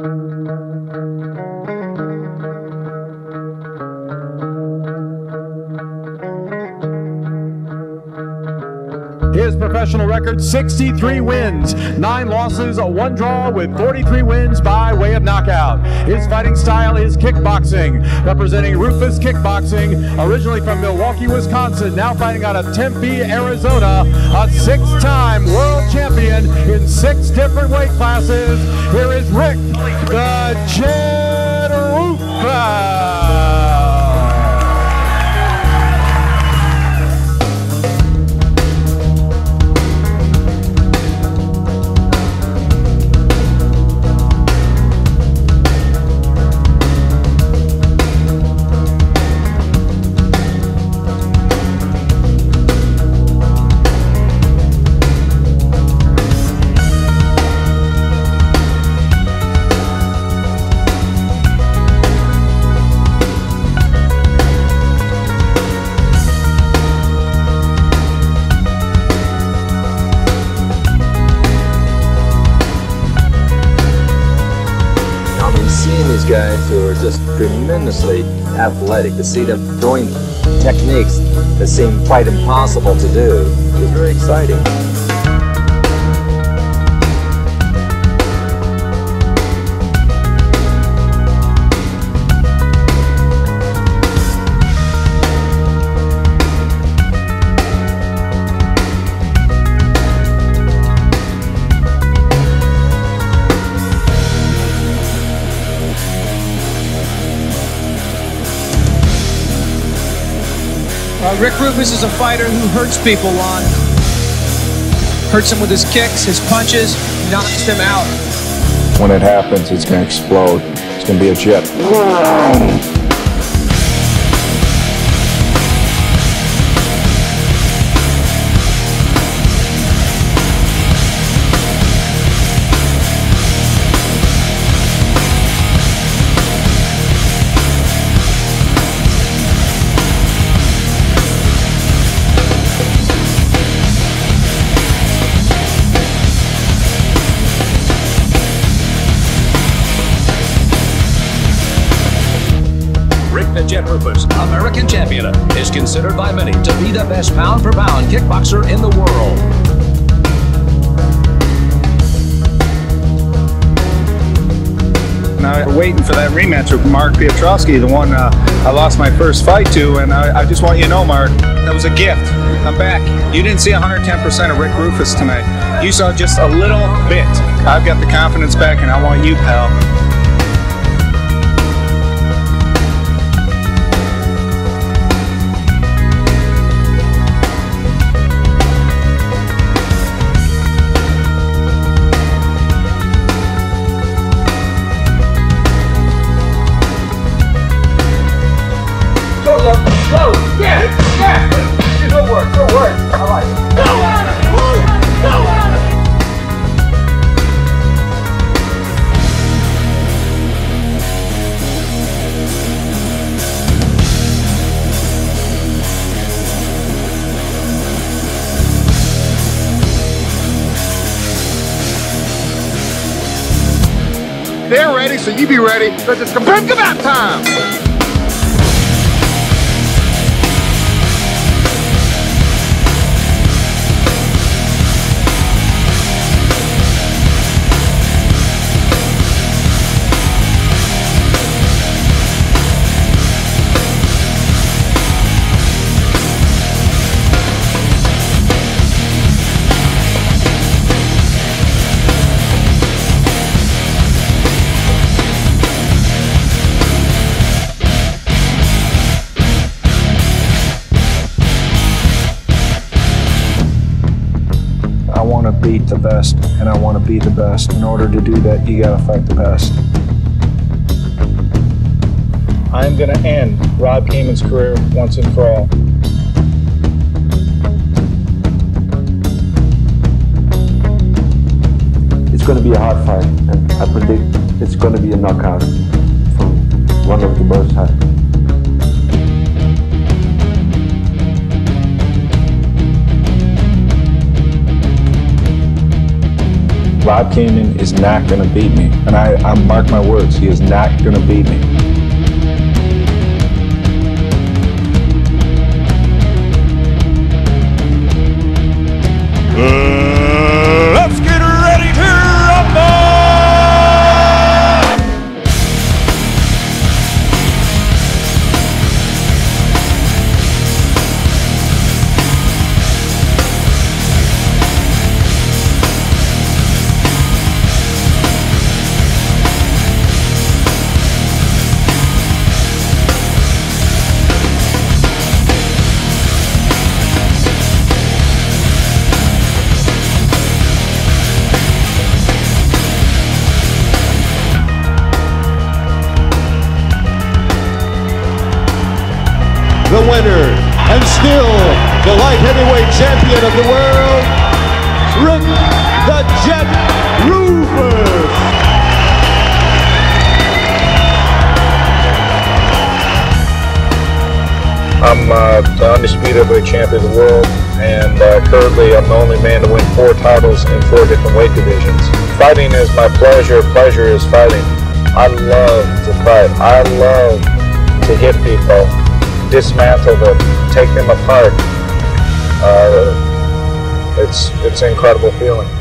Música His professional record 63 wins, 9 losses, a 1 draw with 43 wins by way of knockout. His fighting style is kickboxing, representing Roufus Kickboxing, originally from Milwaukee, Wisconsin, now fighting out of Tempe, Arizona, a six time world champion in six different weight classes. Here is Rick the Jet Roufus. Seeing these guys who are just tremendously athletic, to see them doing techniques that seem quite impossible to do is very exciting. Uh, Rick Roufus is a fighter who hurts people on. Hurts them with his kicks, his punches, knocks them out. When it happens, it's going to explode. It's going to be a jet. Jet Roufus, American champion, is considered by many to be the best pound for pound kickboxer in the world. Now, waiting for that rematch with Mark Piotrowski, the one uh, I lost my first fight to, and I, I just want you to know, Mark, that was a gift. I'm back. You didn't see 110% of Rick Roufus tonight. You saw just a little bit. I've got the confidence back, and I want you, pal. So you be ready. Let's just come about time. I beat the best, and I want to be the best. In order to do that, you got to fight the best. I'm going to end Rob Kaman's career once and for all. It's going to be a hard fight, and I predict it's going to be a knockout from one of the both sides. Bob Kaman is not going to beat me. And I, I mark my words, he is not going to beat me. Heavyweight champion of the world, Rick the Jet Roufus. I'm uh, the undisputed champion of the world, and uh, currently I'm the only man to win four titles in four different weight divisions. Fighting is my pleasure. Pleasure is fighting. I love to fight. I love to hit people, dismantle them, take them apart. Uh, it's it's an incredible feeling.